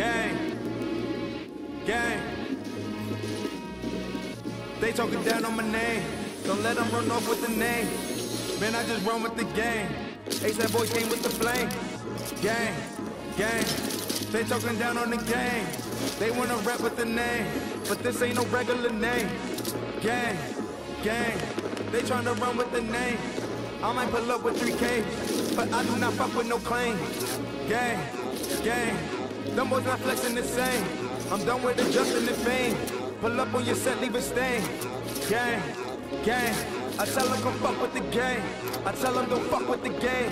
Gang. Gang. They talking down on my name. Don't let them run off with the name. Man, I just run with the game. that boy came with the flame. Gang. Gang. They talking down on the game. They wanna rap with the name. But this ain't no regular name. Gang. Gang. They trying to run with the name. I might pull up with 3K. But I do not fuck with no claim. Gang. Gang. Them boys not flexing the same. I'm done with the just and the fame. Pull up on your set, leave a stain. Gang, gang. I tell them come fuck with the game. I tell them don't fuck with the game.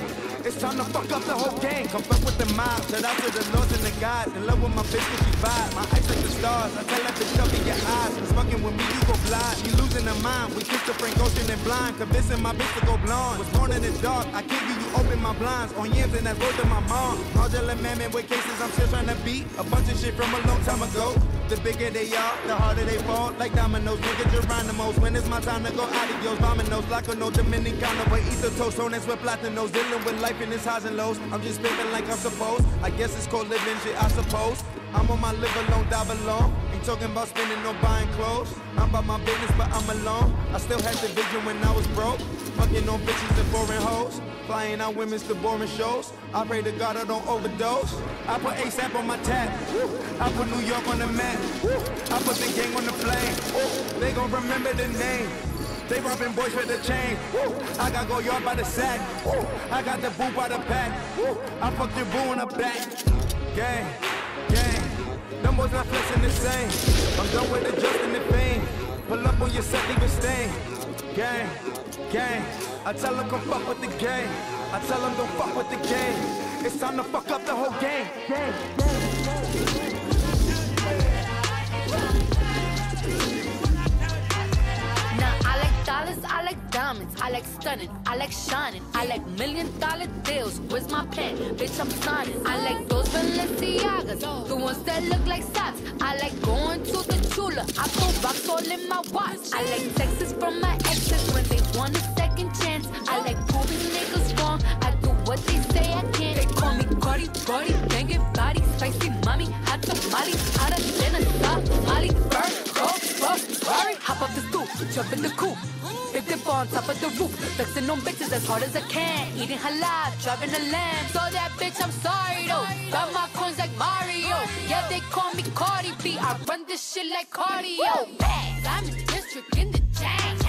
It's time to fuck up the whole gang. Come fuck with the mob. Shout out to the lords and the gods. In love with my bitch cause she vibe. My eyes like the stars. I tell that bitch cover your eyes. Cause fucking with me you go blind. You losing her mind. We kiss the Frank Ocean and blind. Convincing my bitch to go blonde. Was born in the dark. I give you open my blinds. On yams and that's word to my mom. Fraudulent man with cases I'm still trying to beat. A bunch of shit from a long time ago. The bigger they are, the harder they fall. Like dominoes, nigga Geronimo's. When it's my time to go out of adios, dominoes. Like a no Dominicano, but ether toast on with platinos. Dealing with life in its highs and lows. I'm just spitting like I'm supposed. I guess it's called living shit, I suppose. I'm on my live alone, die alone. Ain't talking about spending or buying clothes. I'm about my business, but I'm alone. I still had the vision when I was broke. Fucking on bitches and foreign hoes. Flying out women's to boring shows. I pray to God I don't overdose. I put ASAP on my tab. I put New York on the map. I put the gang on the flame. They gon' remember the name. They robbing boys with the chain. I got go yard by the sack. I got the boo by the pack. I fucked your boo in the back. Gang, gang. Them boys not flexing the same. I'm done with the just and the fame. Pull up on your set, leave a stain. Gang, gang. I tell them come fuck with the game. I tell them don't fuck with the game. It's time to fuck up the whole game. Gang, gang. Diamonds, I like stunning, I like shining, I like million dollar deals. Where's my pen? Bitch, I'm signing. I like those Balenciagas, the ones that look like socks. I like going to the Chula. I put rocks all in my watch. I like texts from my exes when they want a second chance. I like jump in the coop. Big dip on top of the roof, flexing on bitches as hard as I can. Eating halal, driving a lamb. So that bitch, I'm sorry though. Got my coins like Mario. Yeah, they call me Cardi B. I run this shit like cardio. Bags, I'm in district in the chain.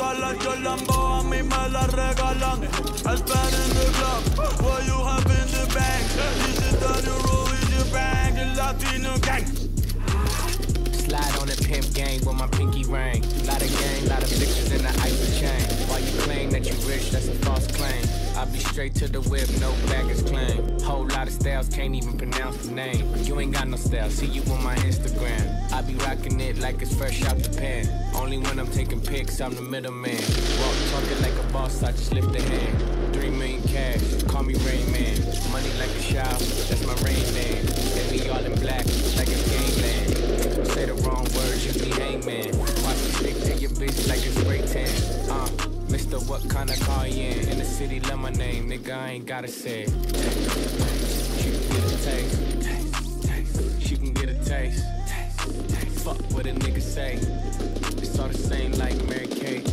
A mí me regalan. I spend in the club, what you have in the bank. This is the rule with your bank, Latino gang. On the pimp gang with my pinky ring. Lot of gang, lot of bitches in the ice chain. While you claim that you rich, that's a false claim. I be straight to the whip, no baggage claim. Whole lot of styles, can't even pronounce the name. You ain't got no style, see you on my Instagram. I be rocking it like it's fresh out the pan. Only when I'm taking pics, I'm the middleman. Walk talking like a boss, I just lift a hand. Three million cash, call me Rain Man. Money like a shower, that's my rain my name, nigga, I ain't gotta say it. She can get a taste. taste, taste. She can get a taste. taste, taste. Fuck what a nigga say. It's all the same like Mary Kate.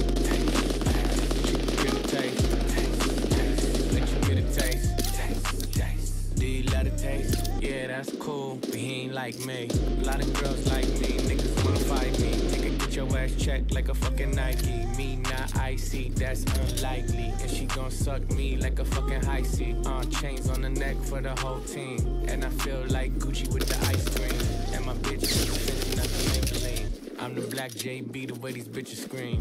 She can get a taste. taste, taste. Let you get a taste. taste, taste. Do you love the taste? Yeah, that's cool, but he ain't like me. A lot of girls like me, niggas fight me. Get your ass checked like a fucking Nike. Me not icy, that's unlikely. And she gon' suck me like a fucking high C. Uh, chains on the neck for the whole team. And I feel like Gucci with the ice cream. And my bitch is nothing Maybelline. I'm the black JB, the way these bitches scream.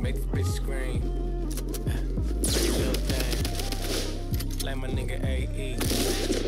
Make this bitch scream. Little thing. Like my nigga AE.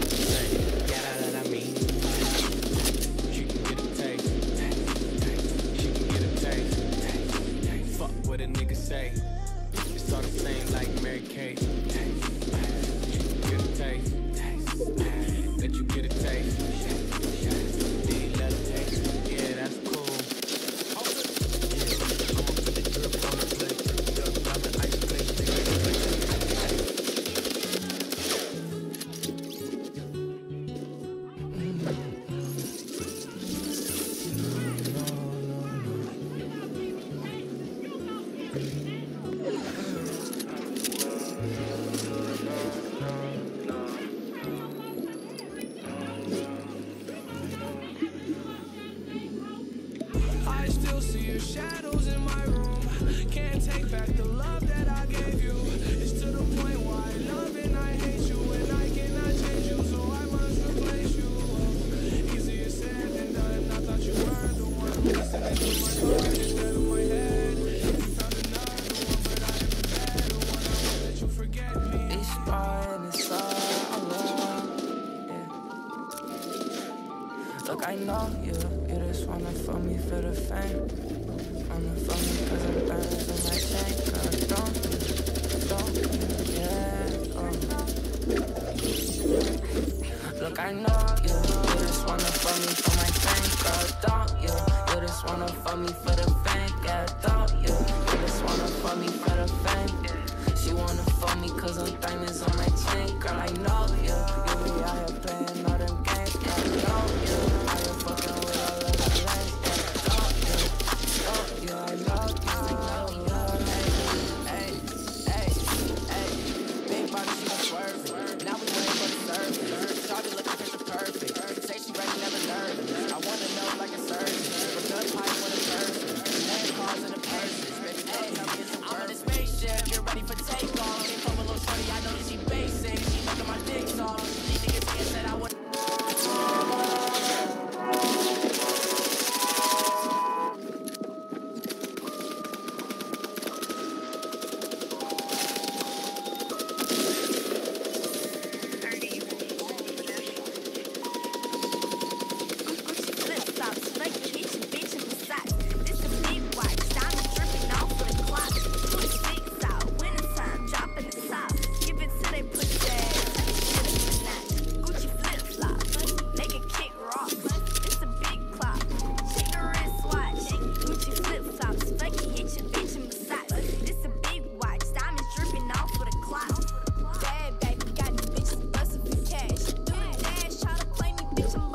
shadows in my room. Can't take back the love that I gave you. It's to the point why I love and I hate you, and I cannot change you, so I must replace you. Oh, easier said than done. I thought you were the one to my heart instead of my head. You found another one, but I am one I you forget me. It's fine, it's all Look, I know you. You just wanna fuck me for the fame. Oh. I know you. You just wanna fuck me for my bank, girl, don't you? You just wanna fuck me for the bank, yeah, don't you? You just wanna fuck me for the. She wanna fuck me cause I'm diamonds on my chain, girl, I know you. You be out here playing all them games, girl, don't you? Thank you.